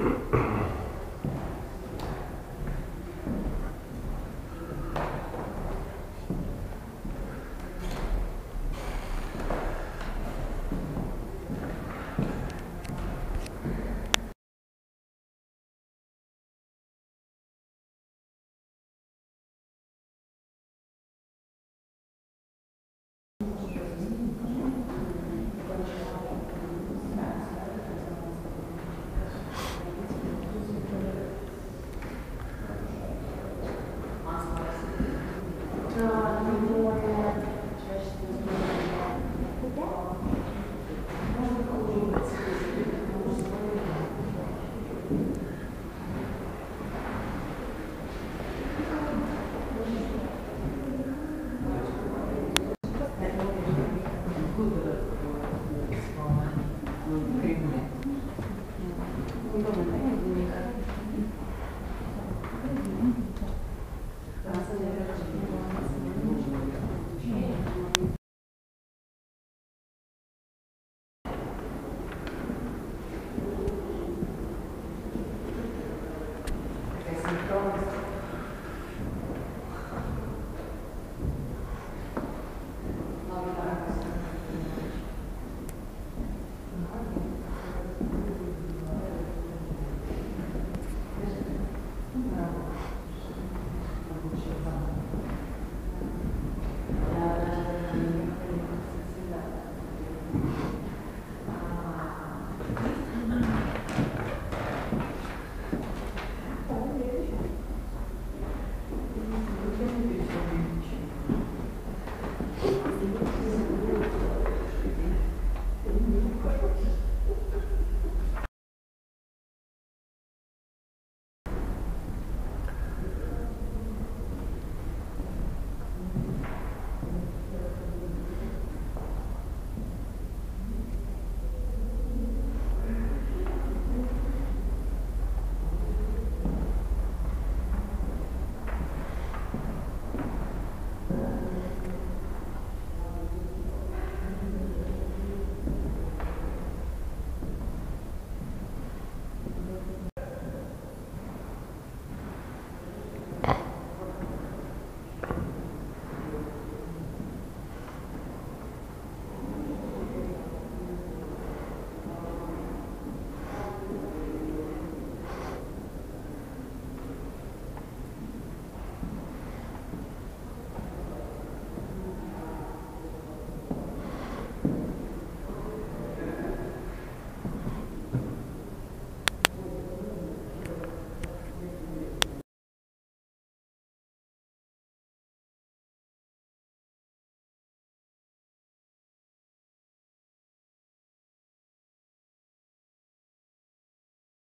Mm-hmm. 궁금한데